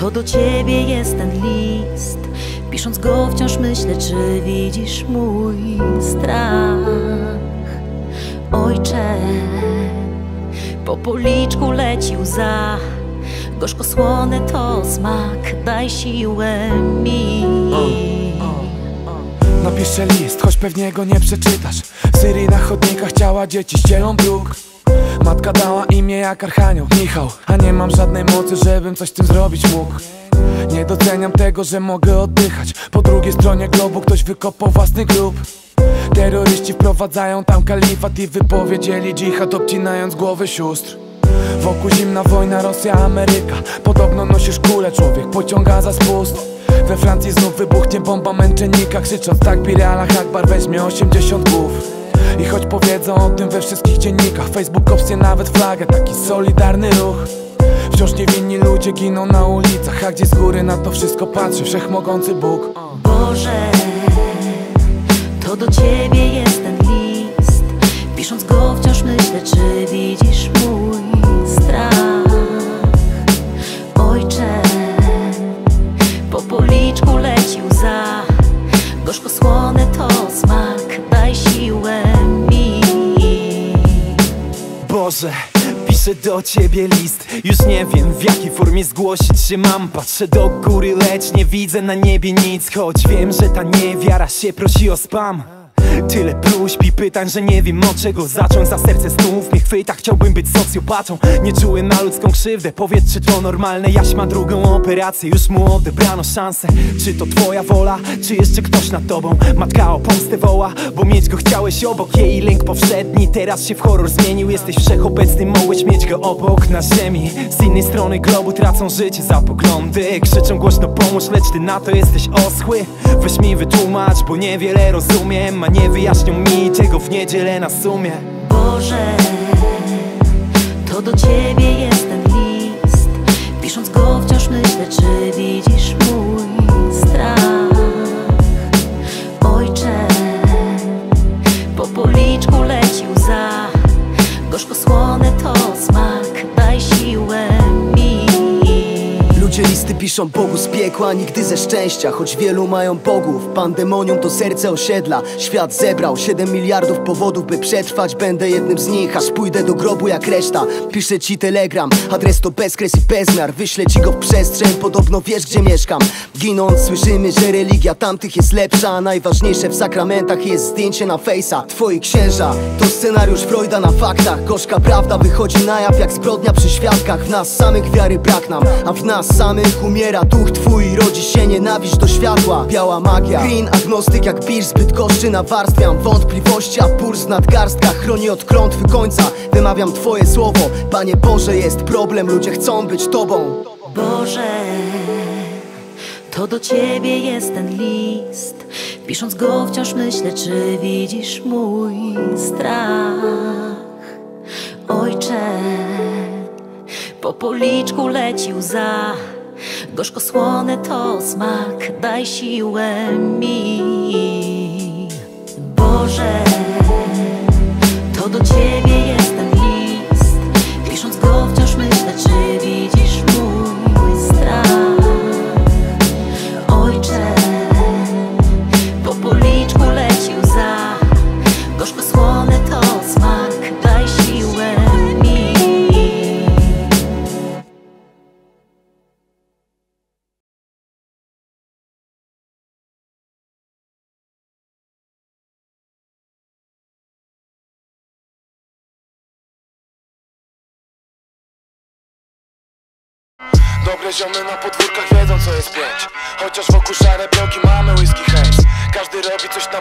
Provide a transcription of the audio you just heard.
To do ciebie jest ten list Pisząc go wciąż myślę, czy widzisz mój strach? Ojcze Po policzku leci łza Gorzko słone to smak Daj siłę mi. Napiszę list, choć pewnie go nie przeczytasz. Syrii na chodnikach ciała dzieci ścielą bruk Matka dała imię jak Archanioł, Michał A nie mam żadnej mocy, żebym coś z tym zrobić mógł. Nie doceniam tego, że mogę oddychać. Po drugiej stronie globu ktoś wykopał własny grób. Terroryści wprowadzają tam kalifat i wypowiedzieli dżihad obcinając głowy sióstr. Wokół zimna wojna, Rosja, Ameryka. Podobno nosisz kulę, człowiek pociąga za spust. We Francji znów wybuchnie bomba męczennika Krzycząc tak Birala Akbar weźmie 80 głów I choć powiedzą o tym we wszystkich dziennikach Facebook obsnie nawet flagę, taki solidarny ruch. Wciąż niewinni ludzie giną na ulicach A gdzie z góry na to wszystko patrzy wszechmogący Bóg. Boże, to do ciebie Boże, piszę do ciebie list. Już nie wiem w jakiej formie zgłosić się mam. Patrzę do góry, lecz nie widzę na niebie nic. Choć wiem, że ta niewiara się prosi o spam. Tyle próśb i pytań, że nie wiem od czego zacząć. Za serce mnie chwyta, chciałbym być socjopatą. Nie czułem na ludzką krzywdę, powiedz czy to normalne Jaś ma drugą operację, już mu odebrano szansę. Czy to twoja wola, czy jeszcze ktoś nad tobą? Matka o pomstę woła, bo mieć go chciałeś obok. Jej lęk powszedni, teraz się w horror zmienił. Jesteś wszechobecny, mogłeś mieć go obok na ziemi. Z innej strony globu tracą życie za poglądy. Krzyczą głośno pomóż, lecz ty na to jesteś oschły. Weź mi wytłumacz, bo niewiele rozumiem A nie wyjaśnią mi tego w niedzielę na sumie Boże, to do ciebie jest ten list. Pisząc go wciąż myślę, czy widzisz mój strach? Ojcze, po policzku leci łza Gorzko słone to smak, daj siłę Ludzie listy piszą Bogu z piekła, nigdy ze szczęścia. Choć wielu mają bogów, pandemonium to serce osiedla. Świat zebrał 7 miliardów powodów, by przetrwać. Będę jednym z nich, aż pójdę do grobu jak reszta. Piszę ci telegram, adres to bezkres i bezmiar. Wyślę ci go w przestrzeń, podobno wiesz gdzie mieszkam. Ginąc słyszymy, że religia tamtych jest lepsza. A najważniejsze w sakramentach jest zdjęcie na fejsa. Twoi księża, to scenariusz Freuda na faktach. Gorzka prawda wychodzi na jaw jak zbrodnia przy świadkach. W nas samych wiary brak nam, a w nas samych umiera. Duch twój Rodzi się nienawiść do światła, biała magia Green agnostyk jak bisz, zbyt koszczy nawarstwiam Wątpliwości, a puls w nadgarstkach Chroni od klątwy końca, wymawiam twoje słowo Panie Boże, jest problem, ludzie chcą być tobą. Boże, to do ciebie jest ten list. Pisząc go wciąż myślę, czy widzisz mój strach? Ojcze, po policzku leci łza Gorzko słone to smak, daj siłę mi. Boże, Dobre ziomy na podwórkach wiedzą co jest pięć. Chociaż wokół szare bloki mamy whisky haze Każdy robi coś na